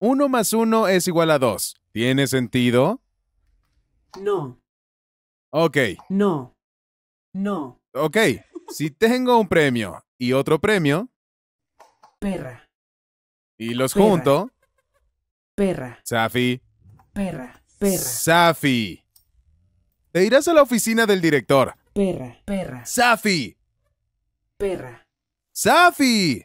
1 más 1 es igual a 2. ¿Tiene sentido? No, Ok, no, no. ok. Si tengo un premio y otro premio, Perra, y los junto, perra, Safi, perra, perra, Safi. Te irás a la oficina del director. perra, perra, Safi, perra. Safi.